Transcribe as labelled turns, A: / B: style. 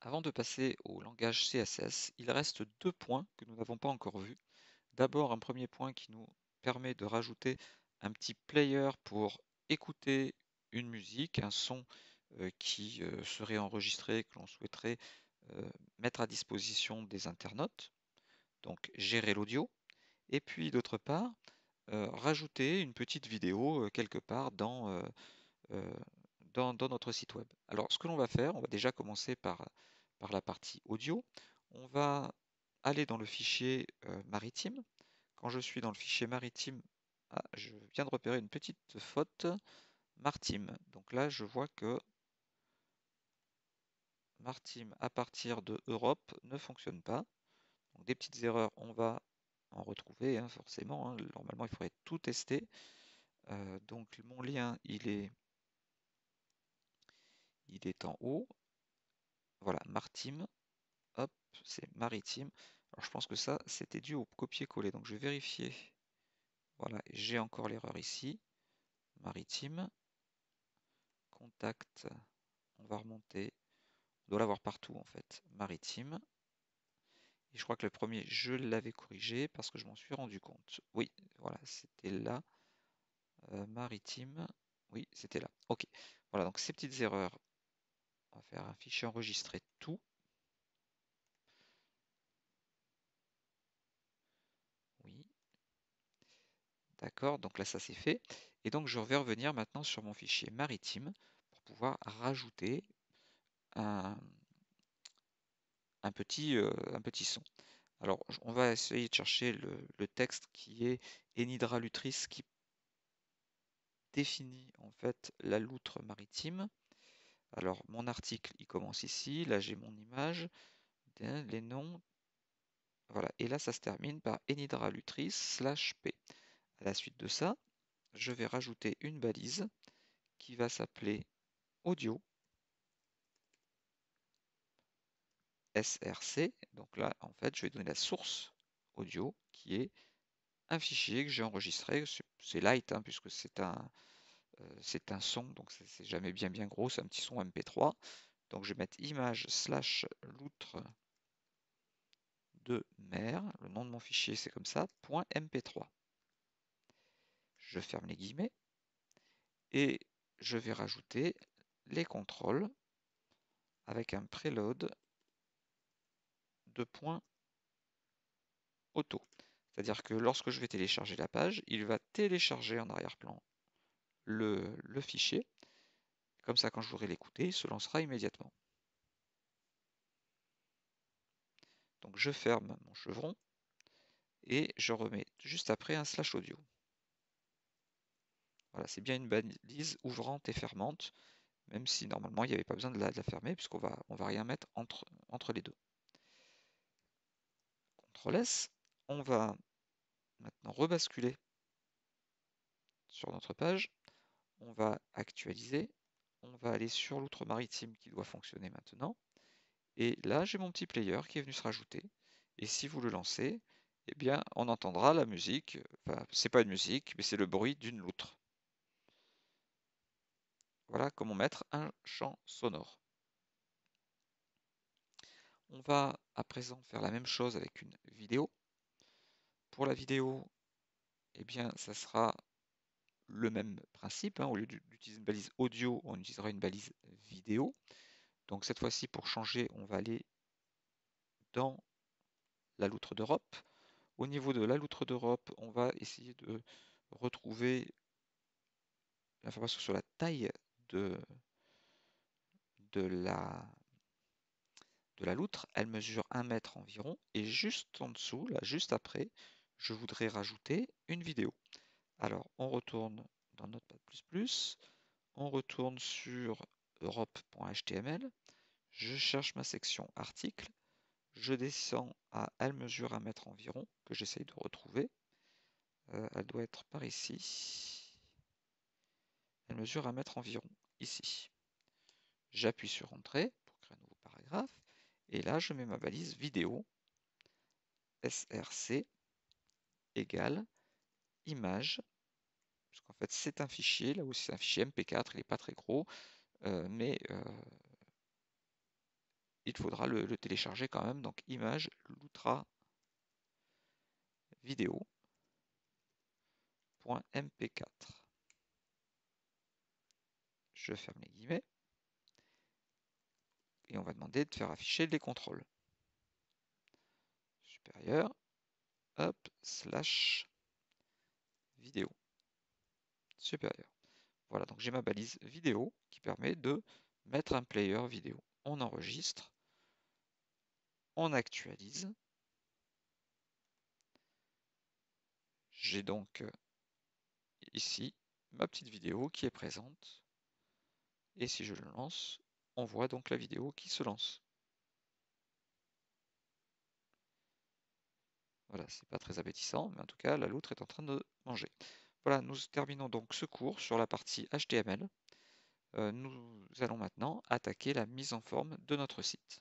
A: Avant de passer au langage CSS, il reste deux points que nous n'avons pas encore vus. D'abord, un premier point qui nous permet de rajouter un petit player pour écouter une musique, un son euh, qui euh, serait enregistré, que l'on souhaiterait euh, mettre à disposition des internautes, donc gérer l'audio. Et puis d'autre part, rajouter une petite vidéo quelque part dans, dans, notre site web. Alors, ce que l'on va faire, on va déjà commencer par, par la partie audio. On va aller dans le fichier euh, maritime. Quand je suis dans le fichier maritime, ah, je viens de repérer une petite faute. Martime. Donc là, je vois que Martime à partir de Europe ne fonctionne pas. Donc des petites erreurs, on va en retrouver hein, forcément. Hein. Normalement, il faudrait tout tester. Euh, donc mon lien, il est est en haut. Voilà, maritime. Hop, c'est maritime. Alors je pense que ça, c'était dû au copier-coller. Donc je vais vérifier. Voilà, j'ai encore l'erreur ici. Maritime. Contact. On va remonter. On doit l'avoir partout en fait. Maritime. Et je crois que le premier, je l'avais corrigé parce que je m'en suis rendu compte. Oui, voilà, c'était là. Euh, maritime. Oui, c'était là. Ok. Voilà, donc ces petites erreurs, on va faire un fichier enregistré tout. Oui. D'accord, donc là ça c'est fait. Et donc je vais revenir maintenant sur mon fichier maritime pour pouvoir rajouter un, petit, euh, petit son. Alors on va essayer de chercher le, texte qui est Enidra Lutris qui définit en fait la loutre maritime. Alors, mon article, il commence ici. Là, j'ai mon image, les noms. Voilà. Et là, ça se termine par Enidra Lutris slash P. À la suite de ça, je vais rajouter une balise qui va s'appeler audio src. Donc là, en fait, je vais donner la source audio qui est un fichier que j'ai enregistré. C'est light hein, puisque c'est un, c'est un son, donc c'est jamais bien gros, c'est un petit son MP3. Donc je vais mettre image slash loutre de mer, le nom de mon fichier c'est comme ça, point .mp3. Je ferme les guillemets et je vais rajouter les contrôles avec un preload de point auto. C'est-à-dire que lorsque je vais télécharger la page, il va télécharger en arrière-plan le, fichier. Comme ça, quand je voudrais l'écouter, il se lancera immédiatement. Donc je ferme mon chevron et je remets juste après un slash audio. Voilà, c'est bien une balise ouvrante et fermante, même si normalement il n'y avait pas besoin de la, fermer puisqu'on va, on va rien mettre entre, entre les deux. CTRL S, on va maintenant rebasculer sur notre page on va actualiser, on va aller sur l'outre maritime qui doit fonctionner maintenant. Et là, j'ai mon petit player qui est venu se rajouter. Et si vous le lancez, eh bien, on entendra la musique. Enfin, c'est pas une musique, mais c'est le bruit d'une loutre. Voilà comment mettre un champ sonore. On va à présent faire la même chose avec une vidéo. Pour la vidéo, eh bien, ça sera le même principe. Hein. Au lieu d'utiliser une balise audio, on utilisera une balise vidéo. Donc cette fois-ci, pour changer, on va aller dans la loutre d'Europe. Au niveau de la loutre d'Europe, on va essayer de retrouver l'information sur la taille de, la loutre. Elle mesure 1 mètre environ. Et juste en dessous, là, juste après, je voudrais rajouter une vidéo. Alors, on retourne dans Notepad++, on retourne sur europe.html, je cherche ma section article, je descends à elle mesure un mètre environ, que j'essaye de retrouver. Euh, elle doit être par ici. Elle mesure un mètre environ, ici. J'appuie sur Entrée pour créer un nouveau paragraphe. Et là, je mets ma balise vidéo src égale image, qu'en fait c'est un fichier, là aussi c'est un fichier MP4, il n'est pas très gros, euh, mais euh, il faudra le, le télécharger quand même. Donc image loutra vidéo.mp4. Je ferme les guillemets. Et on va demander de faire afficher les contrôles. Supérieur, hop, slash vidéo. Supérieur. Voilà, donc j'ai ma balise vidéo qui permet de mettre un player vidéo. On enregistre, on actualise. J'ai donc ici ma petite vidéo qui est présente. Et si je le lance, on voit donc la vidéo qui se lance. Voilà, c'est pas très appétissant, mais en tout cas, la loutre est en train de Voilà, nous terminons donc ce cours sur la partie HTML. Euh, nous allons maintenant attaquer la mise en forme de notre site.